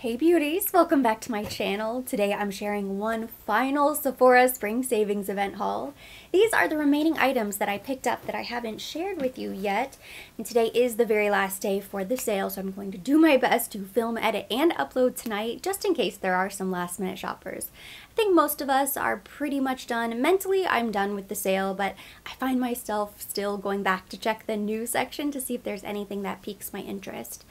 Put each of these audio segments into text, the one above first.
Hey beauties, welcome back to my channel. Today I'm sharing one final Sephora Spring Savings event haul. These are the remaining items that I picked up that I haven't shared with you yet. And today is the very last day for the sale, so I'm going to do my best to film, edit, and upload tonight, just in case there are some last minute shoppers. I think most of us are pretty much done. Mentally, I'm done with the sale, but I find myself still going back to check the new section to see if there's anything that piques my interest.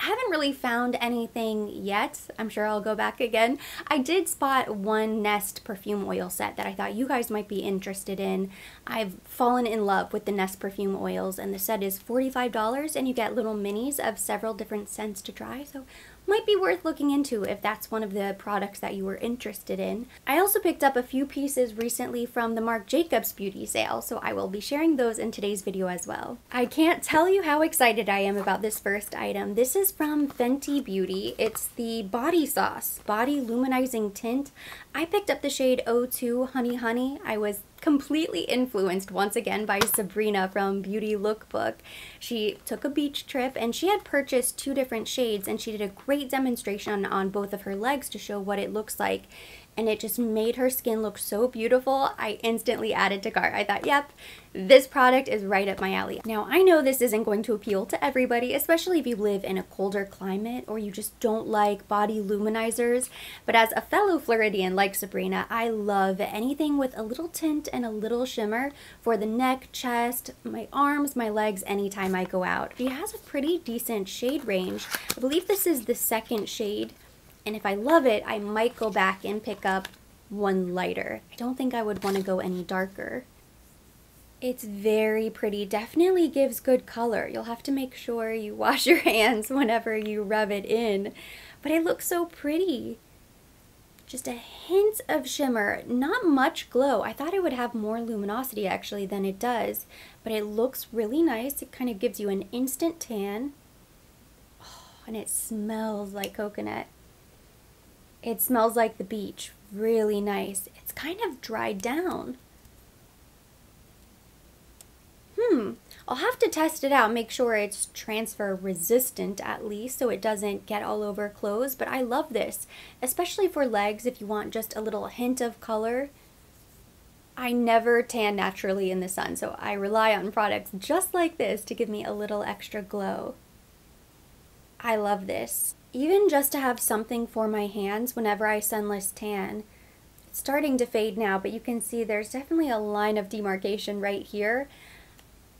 I haven't really found anything yet. I'm sure I'll go back again. I did spot one Nest perfume oil set that I thought you guys might be interested in. I've fallen in love with the Nest perfume oils and the set is $45 and you get little minis of several different scents to try. So might be worth looking into if that's one of the products that you were interested in. I also picked up a few pieces recently from the Marc Jacobs beauty sale, so I will be sharing those in today's video as well. I can't tell you how excited I am about this first item. This is from Fenty Beauty. It's the Body Sauce Body Luminizing Tint. I picked up the shade 02 Honey Honey. I was completely influenced once again by Sabrina from Beauty Lookbook. She took a beach trip and she had purchased two different shades and she did a great demonstration on both of her legs to show what it looks like and it just made her skin look so beautiful. I instantly added to cart. I thought, yep, this product is right up my alley. Now, I know this isn't going to appeal to everybody, especially if you live in a colder climate or you just don't like body luminizers, but as a fellow Floridian like Sabrina, I love anything with a little tint and a little shimmer for the neck, chest, my arms, my legs, anytime I go out. She has a pretty decent shade range. I believe this is the second shade and if I love it, I might go back and pick up one lighter. I don't think I would want to go any darker. It's very pretty, definitely gives good color. You'll have to make sure you wash your hands whenever you rub it in, but it looks so pretty. Just a hint of shimmer, not much glow. I thought it would have more luminosity actually than it does, but it looks really nice. It kind of gives you an instant tan, oh, and it smells like coconut. It smells like the beach. Really nice. It's kind of dried down. Hmm. I'll have to test it out, make sure it's transfer resistant at least so it doesn't get all over clothes, but I love this, especially for legs if you want just a little hint of color. I never tan naturally in the sun, so I rely on products just like this to give me a little extra glow. I love this. Even just to have something for my hands whenever I sunless tan. It's starting to fade now, but you can see there's definitely a line of demarcation right here.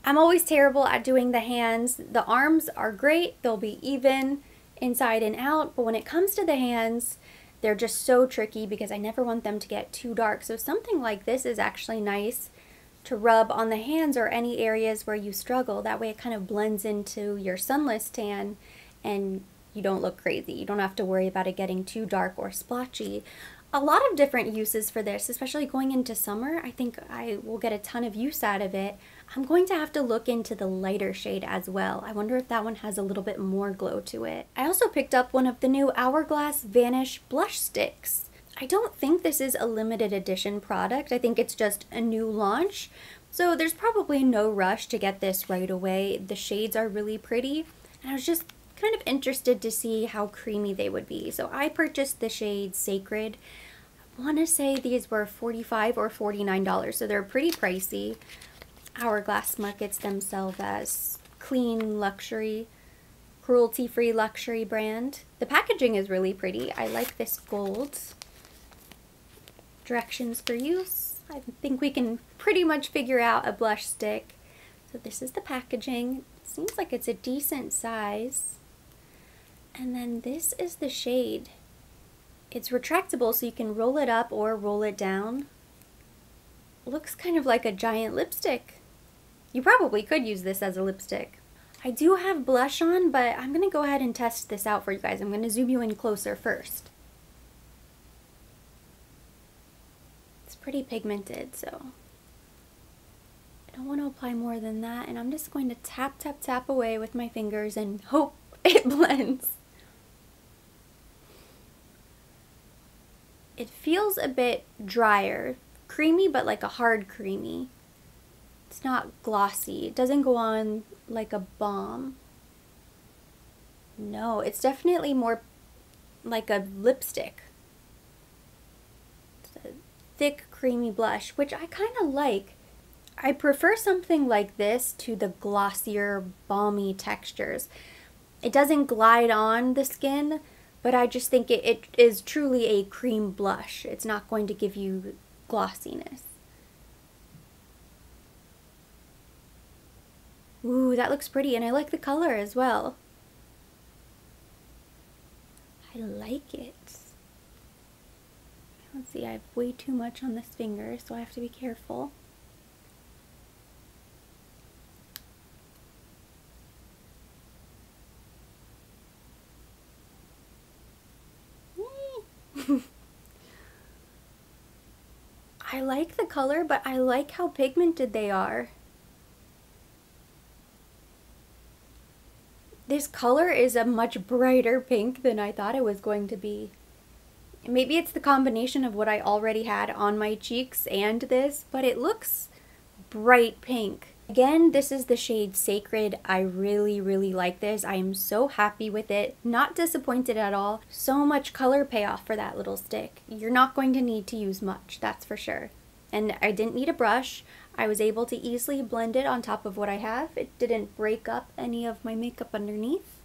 I'm always terrible at doing the hands. The arms are great, they'll be even inside and out, but when it comes to the hands, they're just so tricky because I never want them to get too dark. So something like this is actually nice to rub on the hands or any areas where you struggle. That way it kind of blends into your sunless tan and you don't look crazy. You don't have to worry about it getting too dark or splotchy. A lot of different uses for this, especially going into summer. I think I will get a ton of use out of it. I'm going to have to look into the lighter shade as well. I wonder if that one has a little bit more glow to it. I also picked up one of the new Hourglass Vanish blush sticks. I don't think this is a limited edition product. I think it's just a new launch. So there's probably no rush to get this right away. The shades are really pretty. And I was just kind of interested to see how creamy they would be. So I purchased the shade Sacred. I want to say these were 45 or $49, so they're pretty pricey. Hourglass markets themselves as clean luxury, cruelty-free luxury brand. The packaging is really pretty. I like this gold. Directions for use. I think we can pretty much figure out a blush stick. So this is the packaging. It seems like it's a decent size. And then this is the shade. It's retractable so you can roll it up or roll it down. Looks kind of like a giant lipstick. You probably could use this as a lipstick. I do have blush on, but I'm going to go ahead and test this out for you guys. I'm going to zoom you in closer first. It's pretty pigmented, so I don't want to apply more than that. And I'm just going to tap, tap, tap away with my fingers and hope it blends. It feels a bit drier, creamy, but like a hard creamy. It's not glossy. It doesn't go on like a balm. No, it's definitely more like a lipstick. It's a thick, creamy blush, which I kind of like. I prefer something like this to the glossier, balmy textures. It doesn't glide on the skin, but I just think it, it is truly a cream blush. It's not going to give you glossiness. Ooh, that looks pretty, and I like the color as well. I like it. Let's see, I have way too much on this finger, so I have to be careful. I like the color, but I like how pigmented they are. This color is a much brighter pink than I thought it was going to be. Maybe it's the combination of what I already had on my cheeks and this, but it looks bright pink. Again, this is the shade Sacred. I really, really like this. I am so happy with it. Not disappointed at all. So much color payoff for that little stick. You're not going to need to use much, that's for sure. And I didn't need a brush. I was able to easily blend it on top of what I have. It didn't break up any of my makeup underneath.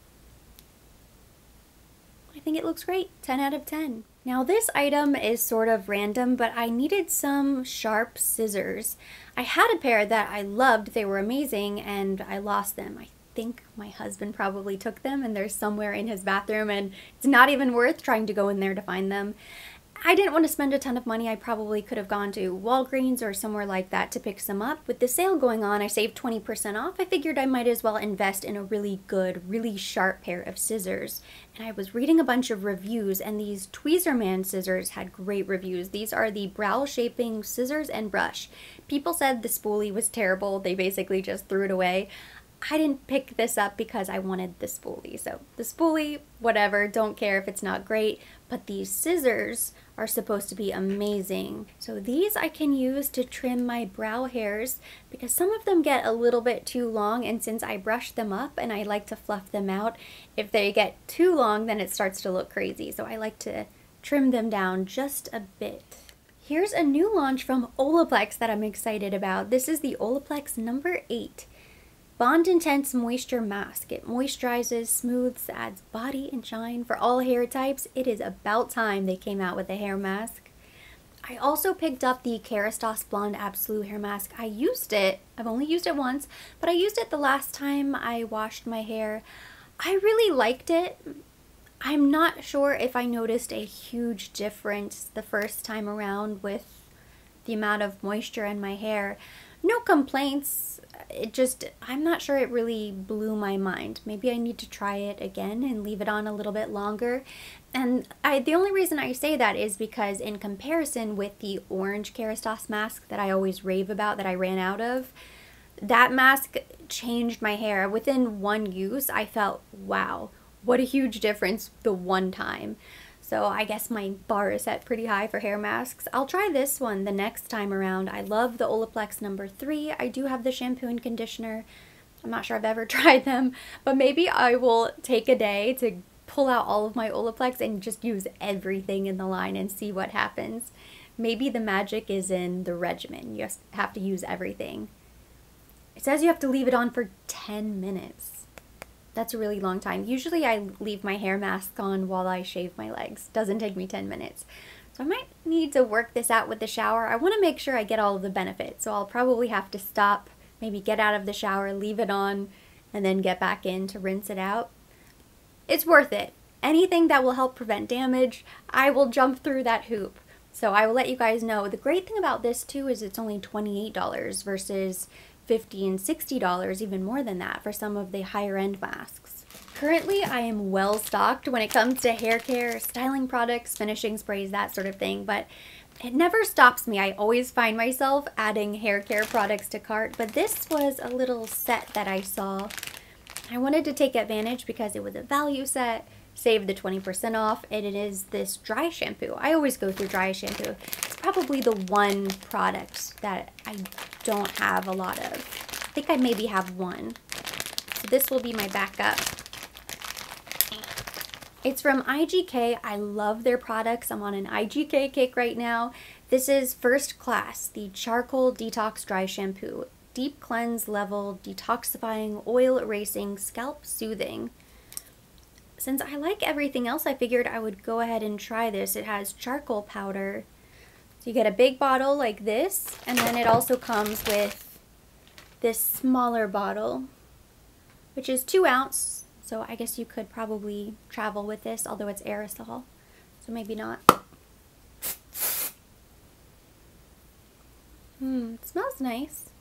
I think it looks great. 10 out of 10. Now this item is sort of random, but I needed some sharp scissors. I had a pair that I loved. They were amazing and I lost them. I think my husband probably took them and they're somewhere in his bathroom and it's not even worth trying to go in there to find them. I didn't want to spend a ton of money. I probably could have gone to Walgreens or somewhere like that to pick some up. With the sale going on, I saved 20% off. I figured I might as well invest in a really good, really sharp pair of scissors. And I was reading a bunch of reviews, and these Tweezerman scissors had great reviews. These are the brow shaping scissors and brush. People said the spoolie was terrible. They basically just threw it away. I didn't pick this up because I wanted the spoolie. So the spoolie, whatever, don't care if it's not great. But these scissors are supposed to be amazing. So these I can use to trim my brow hairs because some of them get a little bit too long and since I brush them up and I like to fluff them out, if they get too long then it starts to look crazy. So I like to trim them down just a bit. Here's a new launch from Olaplex that I'm excited about. This is the Olaplex number 8. Bond Intense Moisture Mask. It moisturizes, smooths, adds body and shine for all hair types. It is about time they came out with a hair mask. I also picked up the Kerastase Blonde Absolute Hair Mask. I used it. I've only used it once, but I used it the last time I washed my hair. I really liked it. I'm not sure if I noticed a huge difference the first time around with the amount of moisture in my hair. No complaints it just, I'm not sure it really blew my mind. Maybe I need to try it again and leave it on a little bit longer. And I, the only reason I say that is because in comparison with the orange Kerastase mask that I always rave about that I ran out of, that mask changed my hair. Within one use, I felt, wow, what a huge difference the one time. So I guess my bar is set pretty high for hair masks. I'll try this one the next time around. I love the Olaplex number three. I do have the shampoo and conditioner. I'm not sure I've ever tried them, but maybe I will take a day to pull out all of my Olaplex and just use everything in the line and see what happens. Maybe the magic is in the regimen. You have to use everything. It says you have to leave it on for 10 minutes. That's a really long time. Usually I leave my hair mask on while I shave my legs. Doesn't take me 10 minutes. So I might need to work this out with the shower. I want to make sure I get all of the benefits. So I'll probably have to stop, maybe get out of the shower, leave it on, and then get back in to rinse it out. It's worth it. Anything that will help prevent damage, I will jump through that hoop. So I will let you guys know. The great thing about this too is it's only $28 versus 50 and $60, even more than that, for some of the higher end masks. Currently, I am well stocked when it comes to hair care, styling products, finishing sprays, that sort of thing, but it never stops me. I always find myself adding hair care products to cart, but this was a little set that I saw. I wanted to take advantage because it was a value set save the 20% off and it is this dry shampoo. I always go through dry shampoo. It's probably the one product that I don't have a lot of. I think I maybe have one. So this will be my backup. It's from IGK. I love their products. I'm on an IGK kick right now. This is First Class, the Charcoal Detox Dry Shampoo. Deep cleanse level, detoxifying, oil erasing, scalp soothing. Since I like everything else, I figured I would go ahead and try this. It has charcoal powder. So you get a big bottle like this, and then it also comes with this smaller bottle, which is two ounce. So I guess you could probably travel with this, although it's aerosol. So maybe not. Hmm, smells nice.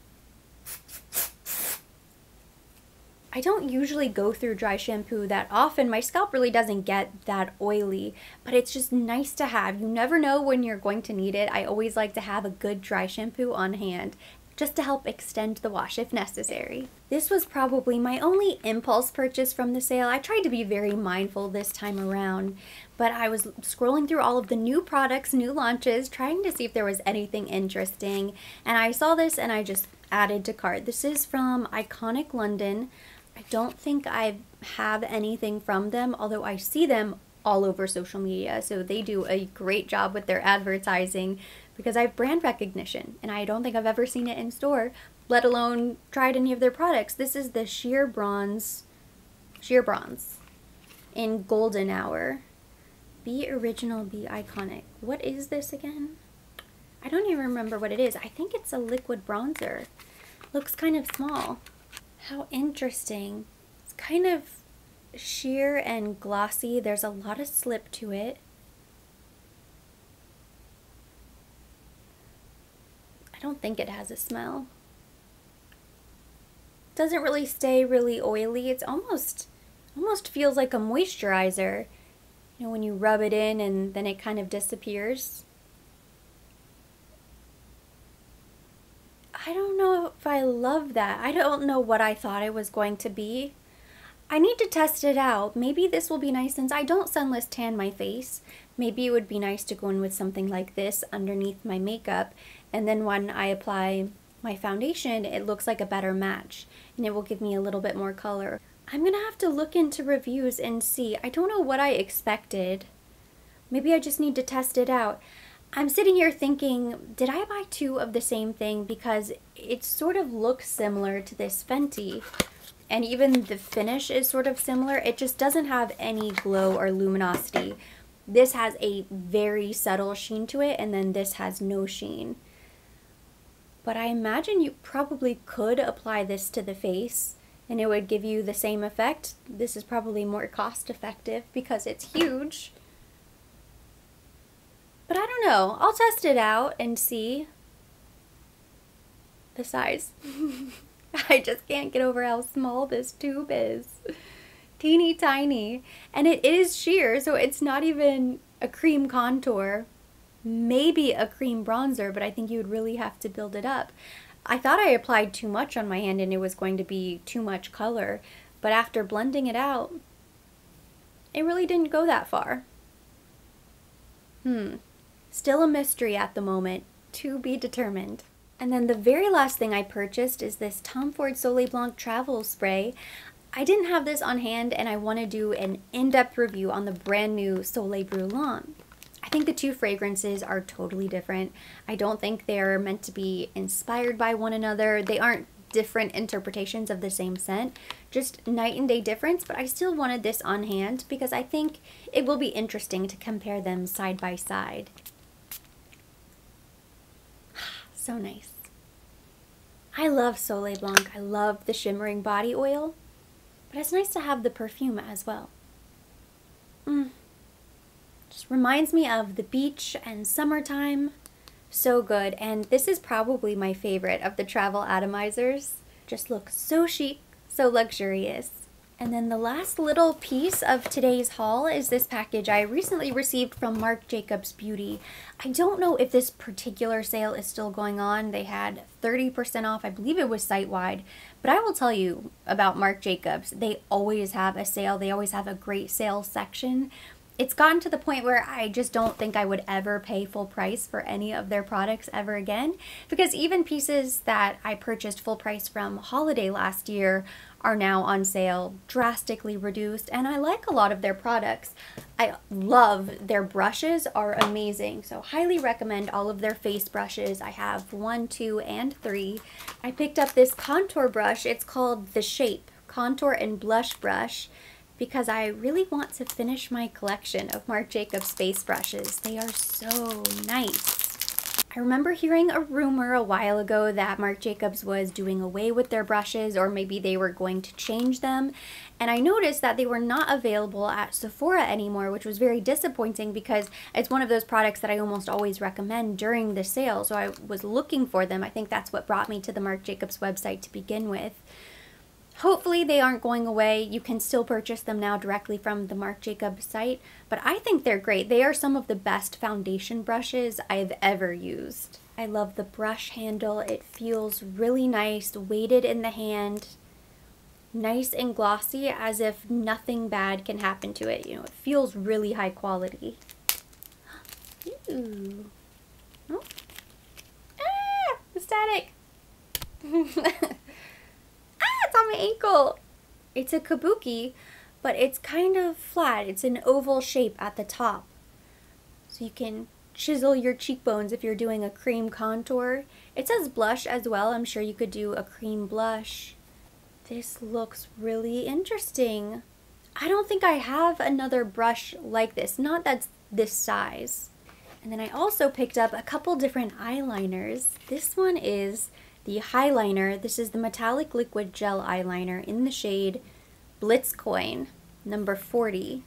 I don't usually go through dry shampoo that often. My scalp really doesn't get that oily, but it's just nice to have. You never know when you're going to need it. I always like to have a good dry shampoo on hand just to help extend the wash if necessary. This was probably my only impulse purchase from the sale. I tried to be very mindful this time around, but I was scrolling through all of the new products, new launches, trying to see if there was anything interesting, and I saw this and I just added to cart. This is from Iconic London. I don't think I have anything from them, although I see them all over social media. So they do a great job with their advertising because I have brand recognition and I don't think I've ever seen it in store, let alone tried any of their products. This is the Sheer Bronze, Sheer Bronze in Golden Hour. Be original, be iconic. What is this again? I don't even remember what it is. I think it's a liquid bronzer. Looks kind of small. How interesting. It's kind of sheer and glossy. There's a lot of slip to it. I don't think it has a smell. Doesn't really stay really oily. It's almost almost feels like a moisturizer. You know, when you rub it in and then it kind of disappears. I don't know if I love that. I don't know what I thought it was going to be. I need to test it out. Maybe this will be nice since I don't sunless tan my face. Maybe it would be nice to go in with something like this underneath my makeup and then when I apply my foundation it looks like a better match and it will give me a little bit more color. I'm gonna have to look into reviews and see. I don't know what I expected. Maybe I just need to test it out. I'm sitting here thinking, did I buy two of the same thing? Because it sort of looks similar to this Fenty. And even the finish is sort of similar. It just doesn't have any glow or luminosity. This has a very subtle sheen to it, and then this has no sheen. But I imagine you probably could apply this to the face and it would give you the same effect. This is probably more cost effective because it's huge. But I don't know. I'll test it out and see the size. I just can't get over how small this tube is. Teeny tiny. And it is sheer, so it's not even a cream contour. Maybe a cream bronzer, but I think you would really have to build it up. I thought I applied too much on my hand and it was going to be too much color, but after blending it out, it really didn't go that far. Hmm. Still a mystery at the moment, to be determined. And then the very last thing I purchased is this Tom Ford Soleil Blanc Travel Spray. I didn't have this on hand and I want to do an in-depth review on the brand new Soleil Brûlant. I think the two fragrances are totally different. I don't think they're meant to be inspired by one another. They aren't different interpretations of the same scent, just night and day difference, but I still wanted this on hand because I think it will be interesting to compare them side by side. So nice. I love Soleil Blanc. I love the shimmering body oil, but it's nice to have the perfume as well. Mm. Just reminds me of the beach and summertime. So good. And this is probably my favorite of the travel atomizers. Just looks so chic, so luxurious. And then the last little piece of today's haul is this package I recently received from Marc Jacobs Beauty. I don't know if this particular sale is still going on. They had 30% off. I believe it was site-wide. But I will tell you about Marc Jacobs. They always have a sale. They always have a great sales section. it's gotten to the point where I just don't think I would ever pay full price for any of their products ever again. Because even pieces that I purchased full price from Holiday last year are now on sale, drastically reduced, and I like a lot of their products. I love their brushes are amazing, so highly recommend all of their face brushes. I have one, two, and three. I picked up this contour brush. It's called The Shape Contour and Blush Brush because I really want to finish my collection of Marc Jacobs face brushes. They are so nice. I remember hearing a rumor a while ago that Marc Jacobs was doing away with their brushes or maybe they were going to change them. And I noticed that they were not available at Sephora anymore, which was very disappointing because it's one of those products that I almost always recommend during the sale. So I was looking for them. I think that's what brought me to the Marc Jacobs website to begin with. Hopefully they aren't going away. You can still purchase them now directly from the Marc Jacobs site, but I think they're great. They are some of the best foundation brushes I've ever used. I love the brush handle. It feels really nice, weighted in the hand, nice and glossy as if nothing bad can happen to it. You know, it feels really high quality. Ooh. Oh. Ah, the static. on my ankle. It's a kabuki, but it's kind of flat. It's an oval shape at the top. So you can chisel your cheekbones if you're doing a cream contour. It says blush as well. I'm sure you could do a cream blush. This looks really interesting. I don't think I have another brush like this, not that's this size. And then I also picked up a couple different eyeliners. This one is the highliner. This is the metallic liquid gel eyeliner in the shade Blitz Coin, number 40.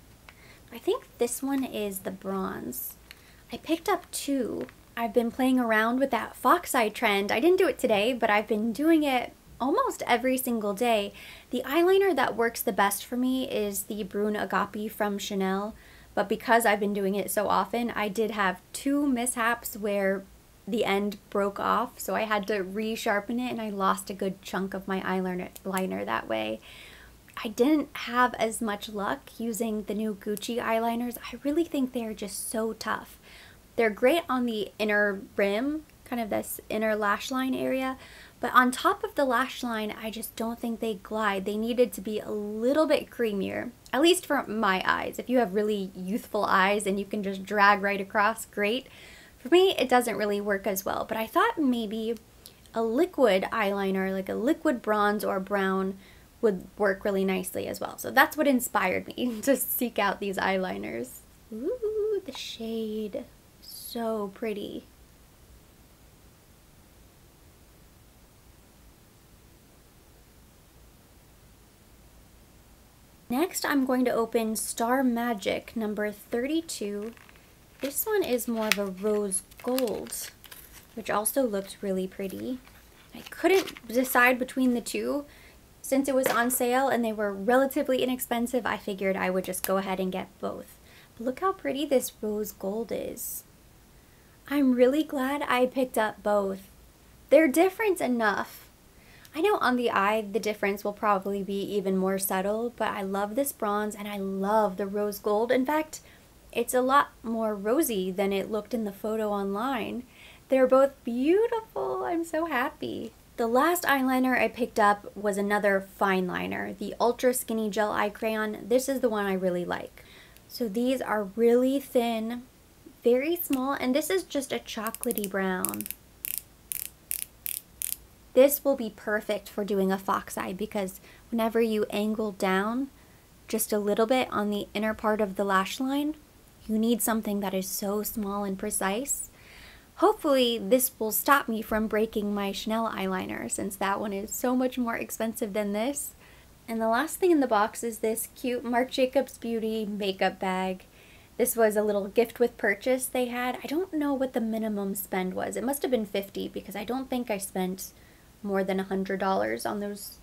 I think this one is the bronze. I picked up two. I've been playing around with that fox eye trend. I didn't do it today, but I've been doing it almost every single day. The eyeliner that works the best for me is the Brune Agape from Chanel, but because I've been doing it so often, I did have two mishaps where the end broke off, so I had to resharpen it and I lost a good chunk of my eyeliner liner that way. I didn't have as much luck using the new Gucci eyeliners. I really think they're just so tough. They're great on the inner rim, kind of this inner lash line area, but on top of the lash line, I just don't think they glide. They needed to be a little bit creamier, at least for my eyes. If you have really youthful eyes and you can just drag right across, great. For me, it doesn't really work as well, but I thought maybe a liquid eyeliner, like a liquid bronze or brown, would work really nicely as well. So that's what inspired me to seek out these eyeliners. Ooh, the shade. So pretty. Next, I'm going to open Star Magic number 32 this one is more of a rose gold, which also looks really pretty. I couldn't decide between the two. Since it was on sale and they were relatively inexpensive, I figured I would just go ahead and get both. But look how pretty this rose gold is. I'm really glad I picked up both. They're different enough. I know on the eye the difference will probably be even more subtle, but I love this bronze and I love the rose gold. In fact, it's a lot more rosy than it looked in the photo online. They're both beautiful. I'm so happy. The last eyeliner I picked up was another fine liner, the Ultra Skinny Gel Eye Crayon. This is the one I really like. So these are really thin, very small, and this is just a chocolatey brown. This will be perfect for doing a fox eye because whenever you angle down just a little bit on the inner part of the lash line, you need something that is so small and precise. Hopefully this will stop me from breaking my Chanel eyeliner since that one is so much more expensive than this. And the last thing in the box is this cute Marc Jacobs Beauty makeup bag. This was a little gift with purchase they had. I don't know what the minimum spend was. It must have been 50 because I don't think I spent more than $100 on those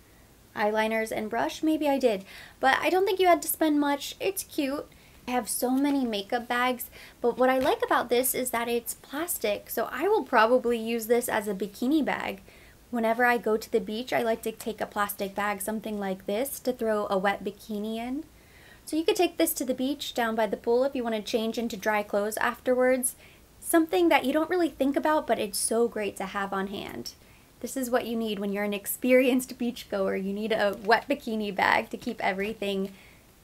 eyeliners and brush. Maybe I did, but I don't think you had to spend much. It's cute. I have so many makeup bags, but what I like about this is that it's plastic, so I will probably use this as a bikini bag. Whenever I go to the beach, I like to take a plastic bag, something like this, to throw a wet bikini in. So you could take this to the beach down by the pool if you want to change into dry clothes afterwards. Something that you don't really think about, but it's so great to have on hand. This is what you need when you're an experienced beachgoer. You need a wet bikini bag to keep everything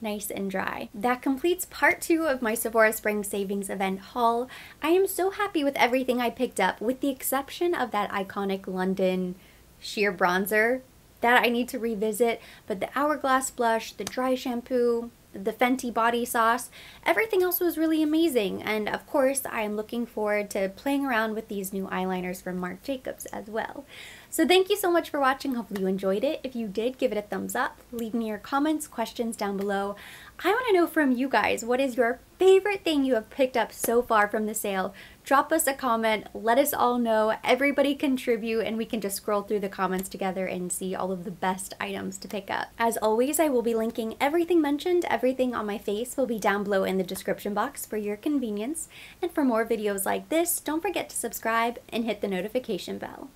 nice and dry. That completes part two of my Sephora Spring Savings event haul. I am so happy with everything I picked up, with the exception of that iconic London sheer bronzer that I need to revisit, but the Hourglass blush, the dry shampoo, the Fenty body sauce, everything else was really amazing. And of course, I am looking forward to playing around with these new eyeliners from Marc Jacobs as well. So thank you so much for watching. Hopefully you enjoyed it. If you did, give it a thumbs up. Leave me your comments, questions down below. I want to know from you guys, what is your favorite thing you have picked up so far from the sale? Drop us a comment. Let us all know. Everybody contribute and we can just scroll through the comments together and see all of the best items to pick up. As always, I will be linking everything mentioned. Everything on my face will be down below in the description box for your convenience. And for more videos like this, don't forget to subscribe and hit the notification bell.